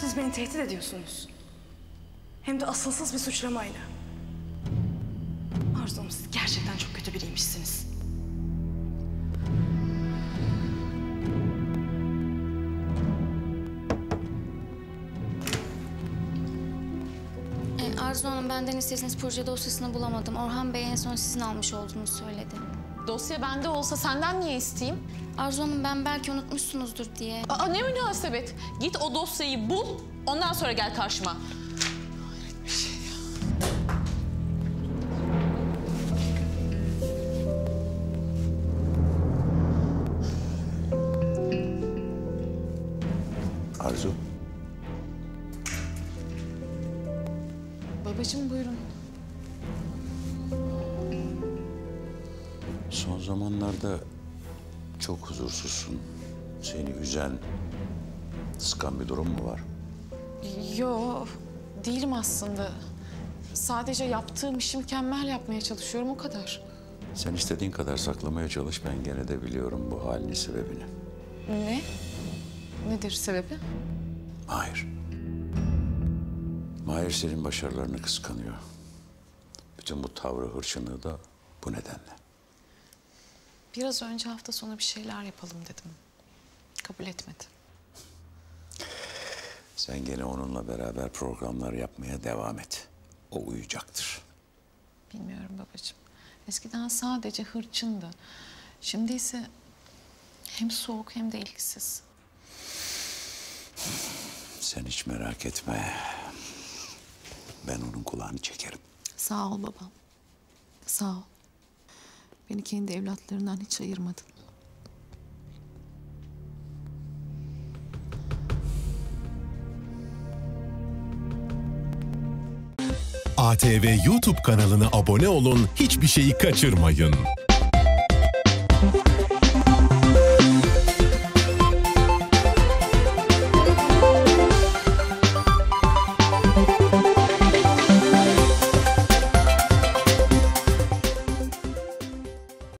Siz beni tehdit ediyorsunuz. Hem de asılsız bir suçlamayla. Arzu Hanım siz gerçekten çok kötü biriymişsiniz. E, Arzu Hanım benden istediğiniz proje dosyasını bulamadım. Orhan Bey en son sizin almış olduğunuzu söyledi. Dosya bende olsa senden niye isteyeyim? Arzu Hanım ben belki unutmuşsunuzdur diye. Aa ne münasebet. Git o dosyayı bul, ondan sonra gel karşıma. Arzu, Babacığım buyurun. Son zamanlarda çok huzursuzsun. Seni üzen, sıkan bir durum mu var? Yo, değilim aslında. Sadece yaptığım işi mükemmel yapmaya çalışıyorum o kadar. Sen istediğin kadar saklamaya çalış, ben gene de biliyorum bu halinin sebebini. Ne? Nedir sebebi? Mahir. Mahir senin başarılarını kıskanıyor. Bütün bu tavrı hırçınlığı da bu nedenle. Biraz önce hafta sonu bir şeyler yapalım dedim. Kabul etmedi. Sen gene onunla beraber programlar yapmaya devam et. O uyuyacaktır. Bilmiyorum babacığım. Eskiden sadece hırçındı. Şimdi ise hem soğuk hem de ilgisiz. Sen hiç merak etme. Ben onun kulağını çekerim. Sağ ol babam. Sağ ol. Beni kendi evlatlarından hiç ayırmadın. ATV YouTube kanalına abone olun, hiçbir şeyi kaçırmayın.